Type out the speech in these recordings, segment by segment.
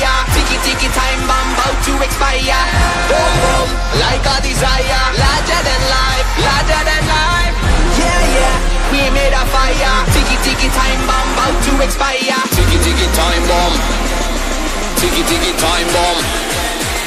tiki time bomb about to expire. Boom boom, like a desire, larger than life, larger than life. Yeah yeah, we made a fire. Tiki tiki time bomb about to expire. Tiki tiki time bomb. Tiki tiki time bomb.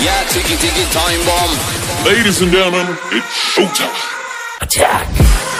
Yeah, tiki tiki time bomb. Ladies and gentlemen, it's showtime. Attack!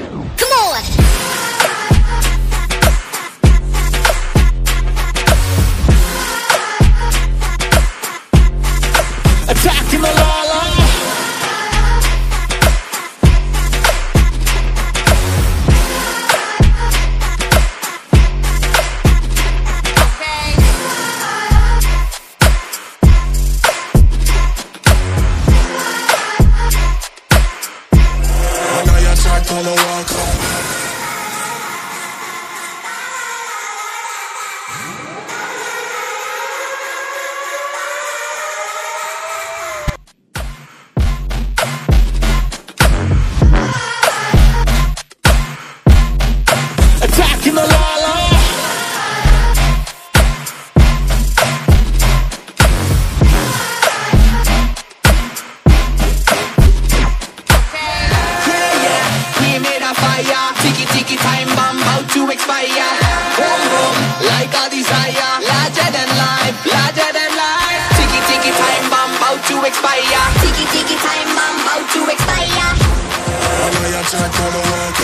Expire. Boom boom, like a desire, larger than life, larger than life. Tiki tiki time bomb about to expire. Tiki tiki time bomb about to expire. I all the world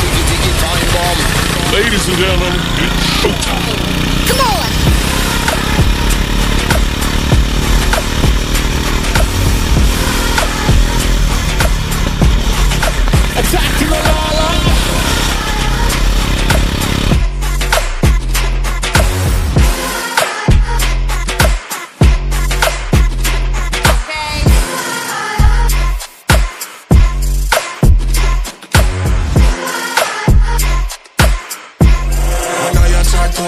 Tiki tiki time bomb. Ladies and gentlemen, it's showtime.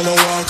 Attack all